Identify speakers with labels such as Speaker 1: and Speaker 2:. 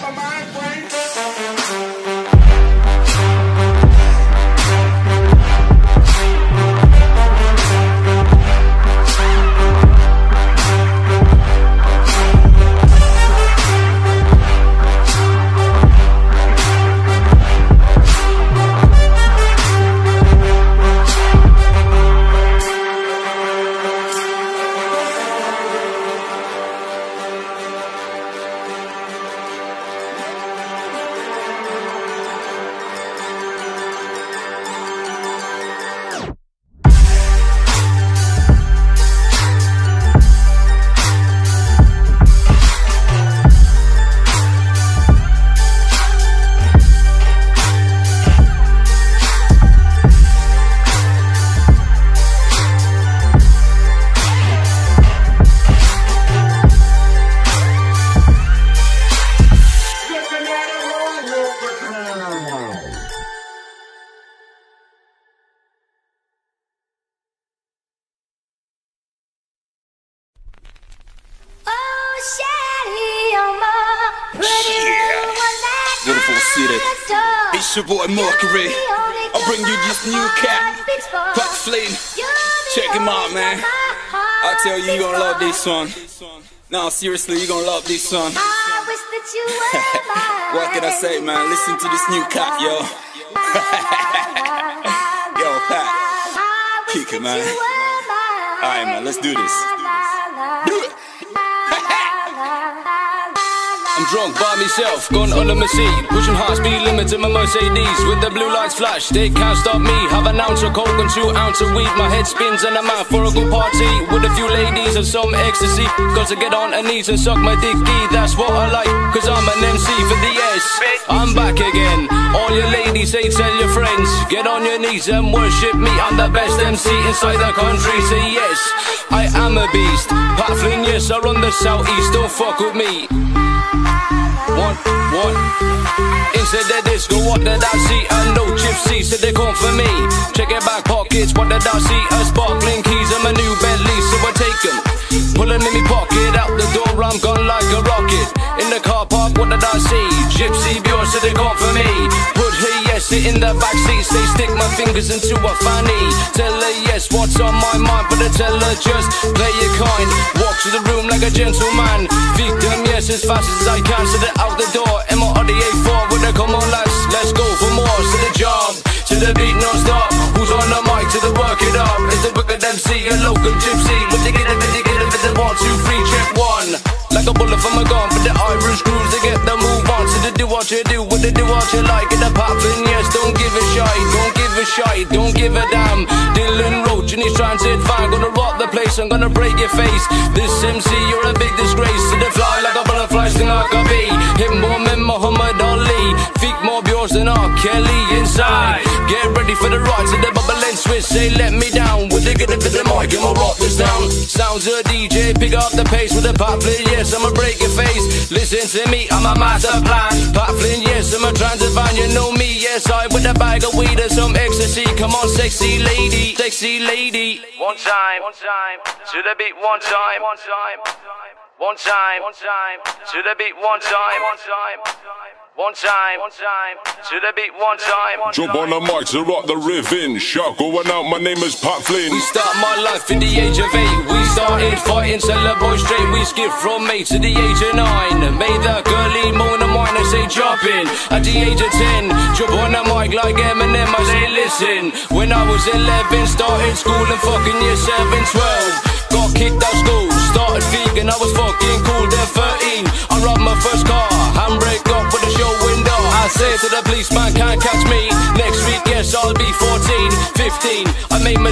Speaker 1: command That
Speaker 2: Beautiful city. It's your boy Mercury. I'll bring you this new cat. Pop Flynn. Check him out, man. I tell you, you gonna love this one. No, seriously, you gonna love this one. What can I say, man? Listen to this new cat, yo. Yo, Pat. Kick it, man. Alright, man, let's do this. I'm drunk by myself, gone on a machine, pushing high speed limits in my Mercedes with the blue lights flash. They can't stop me. Have an ounce of coke and two ounce of weed. My head spins and I'm out for a good party with a few ladies and some ecstasy. Cause I get on her knees and suck my dicky. That's what I like. Cause I'm an MC for the S. I'm back again. All your ladies, say tell your friends. Get on your knees and worship me. I'm the best MC inside the country. Say yes, I am a beast. Pat Flynn, yes, I run the southeast. Don't fuck with me. One, one. Inside the disco, what did I see? A no gypsy, said they come for me. Check your back pockets, what did I see? A sparkling keys and my new Bentley, so I take them. Pulling in me pocket, out the door, I'm gone like a rocket. In the car park, what did I see? Gypsy Bjorn, said they come for me. Sit in the back seat, say stick my fingers into a fanny. Tell her yes, what's on my mind, but I tell her just play your kind. Walk to the room like a gentleman. Victim, yes, as fast as I can. Set it out the door. M O R D A 4 with the come on, lads. Let's go for more. To the job, to the beat, non stop. Who's on the mic to the work it up? It's the wicked MC, a local gypsy. But they get it, but they get it, but they one, two, three, check one. Like a bullet from a gun for the Irish crews to get the move on. So they do what you do, what they do what you like. And the poppin', yes, don't give a damn. Dylan Roach and his transit van, gonna rock the place, I'm gonna break your face. This MC, you're a big disgrace. To the fly like a butterfly, sting like a bee. Hit more men, Muhammad Ali. Feet more yours than R. Kelly inside. Get ready for the ride to the bubble and switch. Say, let me down. Mic, I'ma rock this down. Sounds a DJ, pick up the pace with the pop flip. Yes, I'ma break your face. Listen to me, I'm a master plan. Pop flip, yes, I'm a transit. You know me, yes, I with a bag of weed and some ecstasy. Come on, sexy lady, sexy lady.
Speaker 3: One time, one time, to the beat, one time, one time, one time, to the beat, one time, one time, one time, one time, to the beat, one time,
Speaker 4: Jump on the mic to rock the riffin. Shot going out, my name is Pat Flynn.
Speaker 2: We start my life in the age of eight. We started fighting, sell a boy straight. We skipped from eight to the age of nine. Made that girlie moan and whine and say jump in. At the age of ten, jump on the mic like Eminem. I say listen. When I was eleven, started school and fucking year seven, twelve. Got kicked out school, started vegan. I was fucking cool. Then thirteen, I robbed my first car. Handbrake up with the show window. I said to the policeman, can't catch me. Next week, yes, I'll be 14, 15. I made my